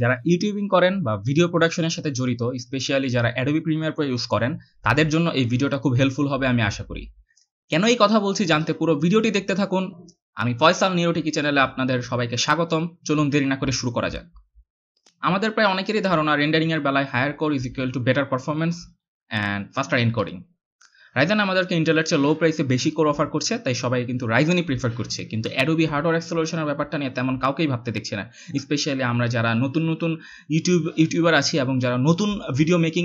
যারা ইউটিউবিং করেন বা ভিডিও প্রোডাকশনের সাথে জড়িত স্পেশালি যারা অ্যাডোবি প্রিমিয়ার প্রো ইউজ করেন, তাদের জন্য এই ভিডিওটা খুব হেল্পফুল হবে আমি আশা করি। কেন এই কথা বলছি জানতে পুরো ভিডিওটি দেখতে থাকুন। আমি ফয়সাল নিরোটিকি চ্যানেলে আপনাদের সবাইকে স্বাগতম। চলুন দেরি না করে শুরু করা যাক। আমাদের প্রায় অনেকেরই ধারণা রেন্ডারিং এর বেলায় higher core is equal to better performance and faster encoding Ryzen আমাদেরকে ইন্টেলের চেয়ে লো প্রাইসে বেশি করে অফার করছে, তাই সবাই কিন্তু রাইজেনই প্রিফার করছে। কিন্তু অ্যাডোবি হার্ডওয়্যার অ্যাক্সেলারেশনের ব্যাপারটা নিয়ে তেমন কাউকেই ভাবতে দেখছে না। স্পেশালি আমরা যারা নতুন নতুন ইউটিউব ইউটিউবার আছি এবং যারা নতুন ভিডিও মেকিং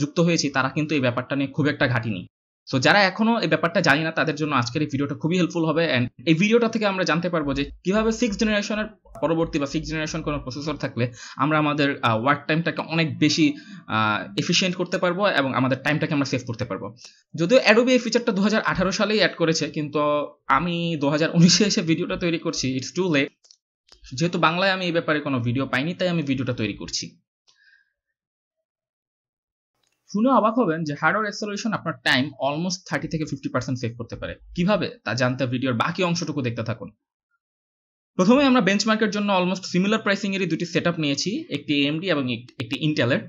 যুক্ত হয়েছি, তারা কিন্তু এই ব্যাপারটা নিয়ে খুব একটা ঘাটিনি। সো যারা এখনও এই ব্যাপারটা জানি না, তাদের জন্য আজকের এই ভিডিওটা খুবই হেল্পফুল হবে অ্যান্ড এই ভিডিওটা থেকে আমরা জানতে পারব যে কীভাবে সিক্স জেনারেশনের পরবর্তী বা সিক্স জেনারেশন কোনো প্রসেসর থাকলে আমরা আমাদের ওয়ার্ক টাইমটাকে অনেক বেশি এফিসিয়েন্ট করতে পারব এবং আমাদের টাইমটাকে আমরা সেভ করতে পারব। যদিও অ্যাডোবি এই ফিচারটা দু হাজার আঠারো সালেই অ্যাড করেছে, কিন্তু আমি দু হাজার উনিশে এসে ভিডিওটা তৈরি করছি ইটস টু লেট যেহেতু বাংলায় আমি এই ব্যাপারে কোনো ভিডিও পাইনি, তাই আমি ভিডিওটা তৈরি করছি। শুনে অবাক হবেন যে হার্ডওয়্যার অ্যাক্সেলারেশন আপনার টাইম অলমোস্ট থার্টি থেকে ফিফটি পার্সেন্ট সেভ করতে পারে। কীভাবে? তা জানতে ভিডিওর বাকি অংশটুকু দেখতে থাকুন। প্রথমে আমরা বেঞ্চমার্কের জন্য অলমোস্ট সিমিলার প্রাইসিং এরই দুটি সেট নিয়েছি, একটি এএমডি এবং একটি ইন্টেলের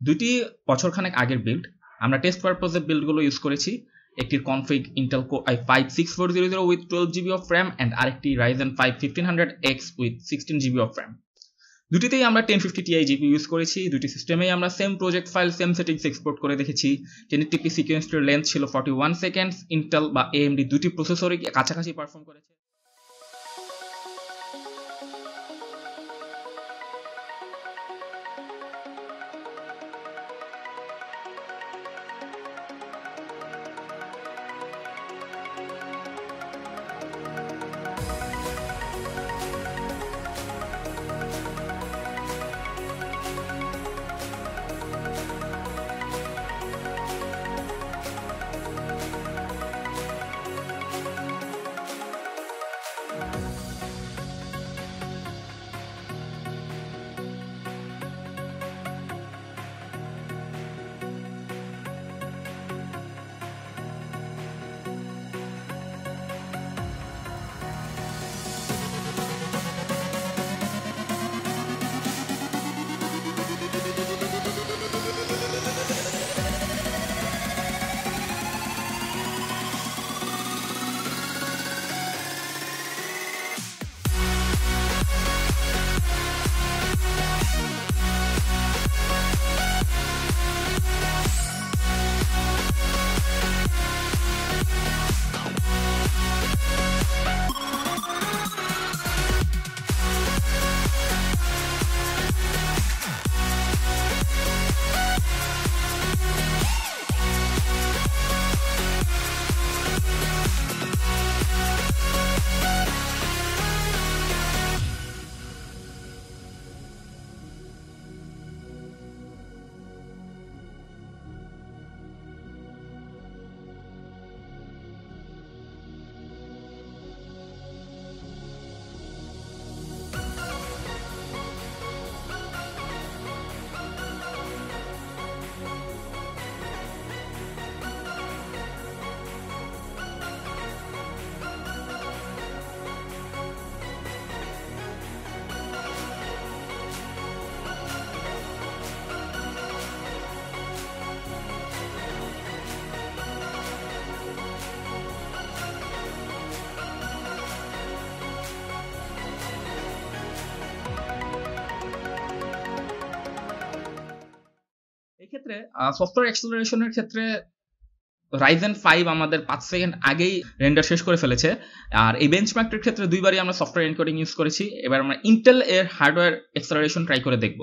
দুটি বছরখানেক আগের বিল্ড আমরা টেস্ট পারপোজের বিল্ডগুলো ইউজ করেছি। একটির config Intel core I five six four zero zero with twelve GB of RAM and আরেকটি Ryzen five fifteen hundred X with sixteen GB of RAM দুটিতেই আমরা ten fifty Ti GP use করেছি, দুটি সিস্টেমেই আমরা same project file same settings export করে দেখেছি। Ten টিপি সিকোয়েন্সটির লেন্থ ছিল ফর্টি ওয়ান সেকেন্ডস ইন্টেল বা এএমডি দুটি প্রসেসরই কাছাকাছি পারফর্ম করেছে। এক্ষেত্রে সফটওয়্যার এক্সপ্লোরেশনের ক্ষেত্রে রাইজেন ফাইভ আমাদের পাঁচ সেকেন্ড আগেই রেন্ডার শেষ করে ফেলেছে। আর এই বেঞ্চমার্কটির ক্ষেত্রে দুইবারই আমরা সফটওয়্যার এনকোডিং ইউজ করেছি। এবার আমরা ইন্টেল এর হার্ডওয়্যার এক্সপ্লোরেশন ট্রাই করে দেখব।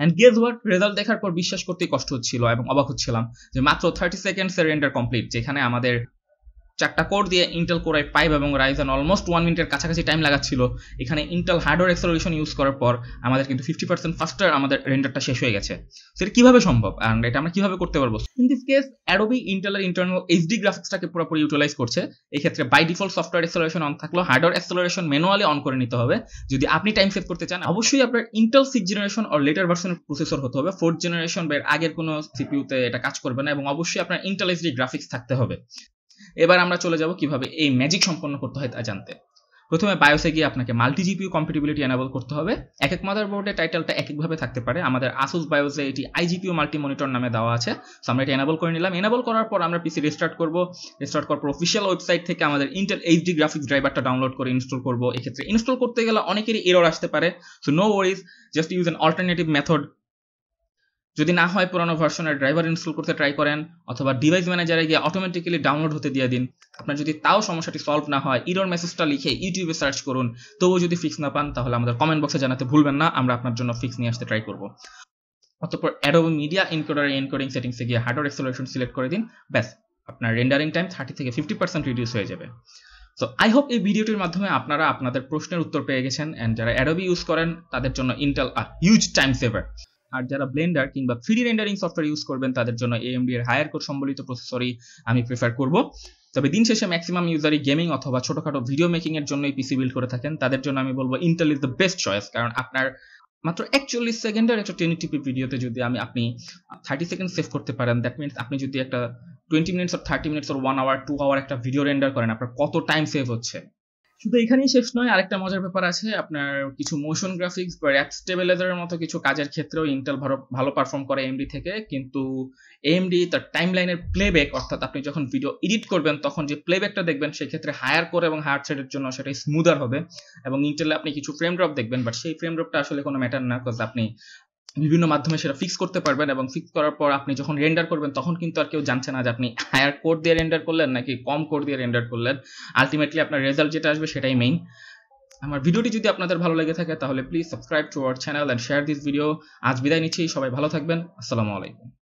অ্যান্ড গেজ ওয়ার্ক রেজাল্ট দেখার পর বিশ্বাস করতে কষ্ট হচ্ছিল এবং অবাক হচ্ছিলাম যে মাত্র থার্টি সেকেন্ডস এর রেন্ডার কমপ্লিট যেখানে আমাদের চারটা কোর দিয়ে ইন্টেল কোর আই ফাইভ এবং রাইজেন অলমোস্ট ওয়ান মিনিটের কাছাকাছি টাইম লাগাচ্ছিল। এখানে ইন্টেল হার্ডওয়্যার এক্সেলারেশন ইউজ করার পর আমাদের কিন্তু ফিফটি পার্সেন্ট ফাস্টার আমাদের রেন্ডারটা শেষ হয়ে গেছে। সেটা কীভাবে সম্ভব? অ্যান্ড এটা আমরা কীভাবে করতে পারব? ইন দিস কেস অ্যাডোবি ইন্টেলের ইন্টারনাল এইচডি গ্রাফিক্সটাকে পুরোপুরি ইউটিলাইজ করছে। এই ক্ষেত্রে by default software acceleration on থাকলেও হার্ডওয়্যার এক্সেলারেশন ম্যানুয়ালি অন করে নিতে হবে। যদি আপনি টাইম সেভ করতে চান, অবশ্যই আপনার Intel six generation or later ভার্সনের প্রসেসর হতে হবে। ফোর্থ জেনারেশন বা এর আগের কোনো সিপিউতে এটা কাজ করবে না এবং অবশ্যই আপনার ইন্টেল এইচডি গ্রাফিক্স থাকতে হবে। এবার আমরা চলে যাব কীভাবে এই ম্যাজিক সম্পন্ন করতে হয় তা জানতে। প্রথমে বায়োসে গিয়ে আপনাকে মাল্টি জিপিউ কম্পিটিবিলিটি এনাবল করতে হবে। এক এক মাদারবোর্ডে টাইটেলটা এক একভাবে থাকতে পারে। আমাদের আসুস বায়োসে এটি আইজিপিউ মাল্টি মনিটর নামে দেওয়া আছে। সো আমরা এটা এনাবল করে নিলাম। এনাবল করার পর আমরা পিসি রিস্টার্ট করব। রিস্টার্ট করার পর অফিসিয়াল ওয়েবসাইট থেকে আমাদের ইন্টেল এইচডি গ্রাফিক্স ড্রাইভারটা ডাউনলোড করে ইনস্টল করব। এক্ষেত্রে ইনস্টল করতে গেলে অনেকেরই এরর আসতে পারে। So no worries just use an alternative method যদি না হয় পুরোনো ভার্সনের ড্রাইভার ইনস্টল করতে ট্রাই করেন, অথবা ডিভাইস ম্যানেজারে গিয়ে অটোমেটিক্যালি ডাউনলোড হতে দিয়ে দিন। আপনার যদি তাও সমস্যাটি সলভ না হয় ইরোর মেসেজটা লিখে ইউটিউবে সার্চ করুন, তবুও যদি ফিক্স না পান, তাহলে আমাদের কমেন্ট বক্সে জানাতে ভুলবেন না, আমরা আপনার জন্য ফিক্স নিয়ে আসতে ট্রাই করব। অতঃপর অ্যাডোবি মিডিয়া এনকোডার এনকোডিং সেটিংসে গিয়ে হার্ডওয়্যার এক্সেলারেশন সিলেক্ট করে দিন, ব্যাস, আপনার রেন্ডারিং টাইম থার্টি থেকে ফিফটি পার্সেন্ট রিডিউস হয়ে যাবে। সো আই হোপ এই ভিডিওটির মাধ্যমে আপনারা আপনাদের প্রশ্নের উত্তর পেয়ে গেছেন অ্যান্ড যারা অ্যাডোবি ইউজ করেন, তাদের জন্য Intel a huge time saver আর যারা ব্লেন্ডার কিংবা থ্রি রেন্ডারিং সফটওয়্যার ইউজ করবেন, তাদের জন্য এএমডি এর হায়ার কোর সম্বলিত প্রসেসরই আমি প্রেফার করব। তবে দিন শেষে ম্যাক্সিমাম ইউজারই গেমিং অথবা ছোটখাটো ভিডিও মেকিং এর জন্য পিসি বিল্ড করে থাকেন, তাদের জন্য আমি বলব Intel is the best choice কারণ আপনার মাত্র একচল্লিশ সেকেন্ডের একটা টেন টিপি ভিডিওতে যদি আমি, আপনি থার্টি সেকেন্ড সেভ করতে পারেন দ্যাট মিনস আপনি যদি একটা twenty minutes or thirty minutes one hour two hour একটা ভিডিও রেন্ডার করেন, আপনার কত টাইম সেভ হচ্ছে? শুধু এখানেই শেষ নয়, আরেকটা মজার ব্যাপার আছে, আপনার কিছু মোশন গ্রাফিক্স বা র্যাপ স্টেবিলাইজারের মতো কিছু কাজের ক্ষেত্রেও ইন্টেল ভালো ভালো পারফর্ম করে এমডি থেকে। কিন্তু এমডি তার টাইম লাইনের প্লেব্যাক অর্থাৎ আপনি যখন ভিডিও এডিট করবেন, তখন যে প্লেব্যাকটা দেখবেন, সেক্ষেত্রে হায়ার করে এবং হায়ার সেটের জন্য সেটাই স্মুদার হবে। এবং ইন্টেলে আপনি কিছু ফ্রেম ড্রপ দেখবেন বাট সেই ফ্রেম ড্রপটা আসলে কোনো ম্যাটার না বিকজ আপনি বিভিন্ন মাধ্যমে সেটা ফিক্স করতে পারবেন এবং ফিক্স করার পর আপনি যখন রেন্ডার করবেন, তখন কিন্তু আর কেউ জানছে না যে আপনি হায়ার কোড দিয়ে রেন্ডার করলেন নাকি কম কোড দিয়ে রেন্ডার করলেন। আলটিমেটলি আপনার রেজাল্ট যেটা আসবে সেটাই মেইন আমার ভিডিওটি যদি আপনাদের ভালো লেগে থাকে, তাহলে please subscribe to our channel and share this video আজ বিদায় নিচ্ছি, সবাই ভালো থাকবেন। আসসালামু আলাইকুম।